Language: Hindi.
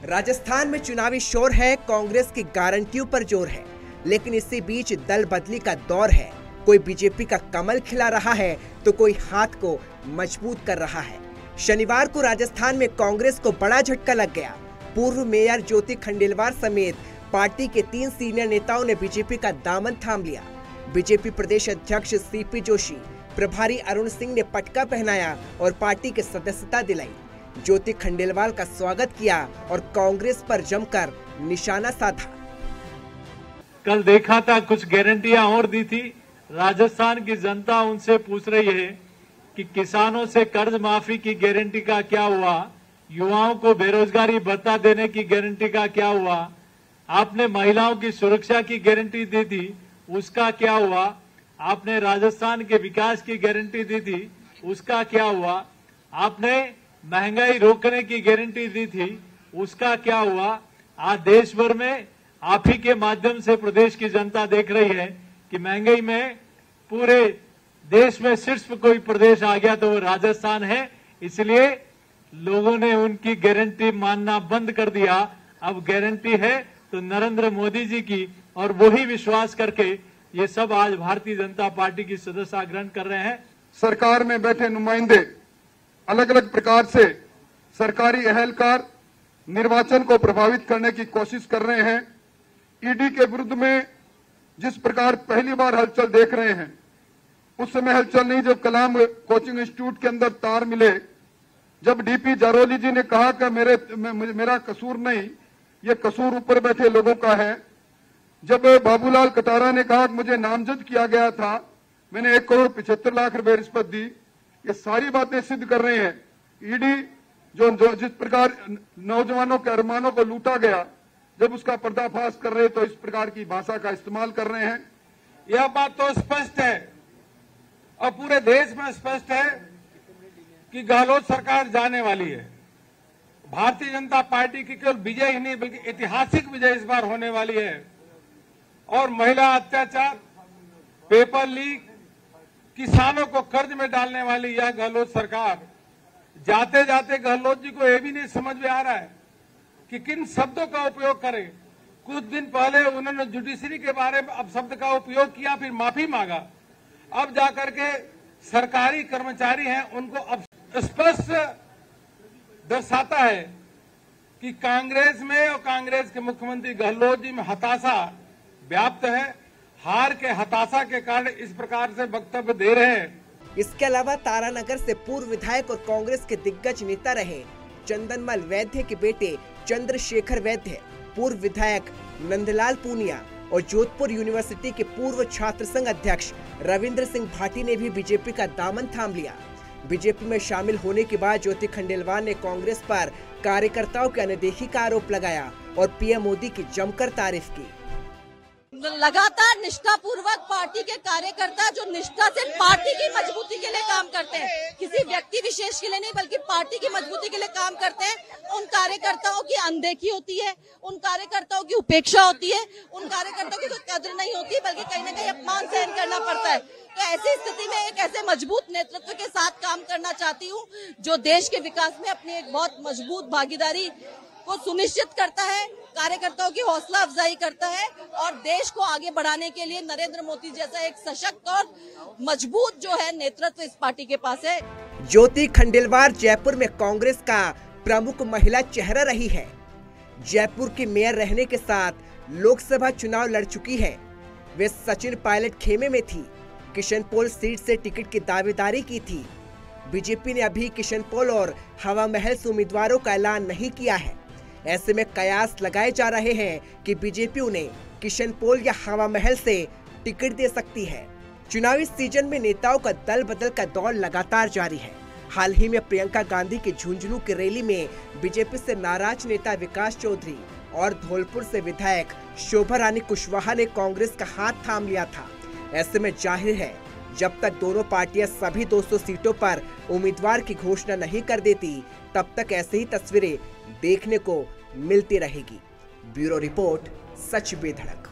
राजस्थान में चुनावी शोर है, कांग्रेस की गारंटियों पर ज़ोर है, लेकिन इसी बीच दल बदली का दौर है। कोई बीजेपी का कमल खिला रहा है तो कोई हाथ को मज़बूत कर रहा है। शनिवार को राजस्थान में कांग्रेस को बड़ा झटका लग गया। पूर्व मेयर ज्योति खंडेलवाल समेत पार्टी के तीन सीनियर नेताओं ने बीजेपी का दामन थाम लिया। बीजेपी प्रदेश अध्यक्ष सीपी जोशी, प्रभारी अरुण सिंह ने पटका पहनाया और पार्टी के सदस्यता दिलाई। ज्योति खंडेलवाल का स्वागत किया और कांग्रेस पर जमकर निशाना साधा। कल देखा था, कुछ गारंटियाँ और दी थी। राजस्थान की जनता उनसे पूछ रही है कि किसानों से कर्ज माफ़ी की गारंटी का क्या हुआ? युवाओं को बेरोजगारी भत्ता देने की गारंटी का क्या हुआ? आपने महिलाओं की सुरक्षा की गारंटी दी थी, उसका क्या हुआ? आपने राजस्थान के विकास की गारंटी दी थी, उसका क्या हुआ? आपने महँगाई रोकने की गारंटी दी थी, उसका क्या हुआ? आज देश भर में आप ही के माध्यम से प्रदेश की जनता देख रही है कि महँगाई में पूरे देश में सिर्फ़ कोई प्रदेश आ गया तो वो राजस्थान है, इसलिए लोगों ने उनकी गारंटी मानना बंद कर दिया। अब गारंटी है तो नरेंद्र मोदी जी की, और वही विश्वास करके ये सब आज भारतीय जनता पार्टी की सदस्यता ग्रहण कर रहे हैं। सरकार में बैठे नुमाइंदे अलग अलग प्रकार से सरकारी अहलकार निर्वाचन को प्रभावित करने की कोशिश कर रहे हैं। ईडी के विरुद्ध में जिस प्रकार पहली बार हलचल देख रहे हैं, उस समय हलचल नहीं, जब कलाम कोचिंग इंस्टीट्यूट के अंदर तार मिले, जब डीपी जारोली जी ने कहा कि मेरे, मेरा कसूर नहीं, ये कसूर ऊपर बैठे लोगों का है। जब बाबूलाल कटारा ने कहा कि मुझे नामजद किया गया था, मैंने एक करोड़ पिछहत्तर लाख रुपए रिश्वत दी ये सारी बातें सिद्ध कर रहे हैं। ईडी जो, जो जिस प्रकार नौजवानों के अरमानों को लूटा गया जब उसका पर्दाफाश कर रहे तो इस प्रकार की भाषा का इस्तेमाल कर रहे हैं। यह बात तो स्पष्ट है और पूरे देश में स्पष्ट है कि गहलोत सरकार जाने वाली है। भारतीय जनता पार्टी की केवल विजय ही नहीं बल्कि ऐतिहासिक विजय इस बार होने वाली है। और महिला अत्याचार पेपर लीक किसानों को कर्ज में डालने वाली यह गहलोत सरकार जाते जाते गहलोत जी को यह भी नहीं समझ में आ रहा है कि किन शब्दों का उपयोग करें। कुछ दिन पहले उन्होंने जुडिशरी के बारे में अब शब्द का उपयोग किया, फिर माफ़ी मांगा। अब जाकर के सरकारी कर्मचारी हैं, उनको अब स्पष्ट दर्शाता है कि कांग्रेस में और कांग्रेस के मुख्यमंत्री गहलोत जी में हताशा व्याप्त है। हार के हताशा के कारण इस प्रकार से वक्तव्य दे रहे हैं। इसके अलावा तारानगर से पूर्व विधायक और कांग्रेस के दिग्गज नेता रहे। चंदनमल वैद्य के बेटे चंद्रशेखर वैद्य, पूर्व विधायक नंदलाल पूनिया और जोधपुर यूनिवर्सिटी के पूर्व छात्र संघ अध्यक्ष रविंद्र सिंह भाटी ने भी बीजेपी का दामन थाम लिया। बीजेपी में शामिल होने के बाद ज्योति खंडेलवाल ने कांग्रेस पर कार्यकर्ताओं की अनदेखी का आरोप लगाया और पीएम मोदी की जमकर तारीफ़ की। लगातार निष्ठा पूर्वक पार्टी के कार्यकर्ता जो निष्ठा से पार्टी की मजबूती के लिए काम करते हैं, किसी व्यक्ति विशेष के लिए नहीं, बल्कि पार्टी की मजबूती के लिए काम करते हैं, उन कार्यकर्ताओं की अनदेखी होती है, उन कार्यकर्ताओं की उपेक्षा होती है, उन कार्यकर्ताओं की कोई कदर नहीं होती, बल्कि कहीं ना कहीं अपमान सहन करना पड़ता है। तो ऐसी स्थिति में एक ऐसे मज़बूत नेतृत्व के साथ काम करना चाहती हूँ, जो देश के विकास में अपनी एक बहुत मज़बूत भागीदारी को सुनिश्चित करता है, कार्यकर्ताओं की हौसला अफजाई करता है और देश को आगे बढ़ाने के लिए नरेंद्र मोदी जैसा एक सशक्त और मज़बूत जो है नेतृत्व इस पार्टी के पास है। ज्योति खंडेलवाल जयपुर में कांग्रेस का प्रमुख महिला चेहरा रही है। जयपुर की मेयर रहने के साथ लोकसभा चुनाव लड़ चुकी है। वे सचिन पायलट खेमे में थी किशनपोल सीट से टिकट की दावेदारी की थी। बीजेपी ने अभी किशनपोल और हवा महल से उम्मीदवारों का ऐलान नहीं किया है। ऐसे में कयास लगाए जा रहे हैं कि बीजेपी उन्हें किशन पोल या हवा महल से टिकट दे सकती है। चुनावी सीज़न में नेताओं का दल बदल का दौर लगातार जारी है। हाल ही में प्रियंका गांधी की झुंझुनू की रैली में बीजेपी से नाराज़ नेता विकास चौधरी और धौलपुर से विधायक शोभा रानी कुशवाहा ने कांग्रेस का हाथ थाम लिया था। ऐसे में ज़ाहिर है जब तक दोनों पार्टियाँ सभी 200 सीटों पर उम्मीदवार की घोषणा नहीं कर देती, तब तक ऐसे ही तस्वीरें देखने को मिलती रहेगी। ब्यूरो रिपोर्ट, सच बेधड़क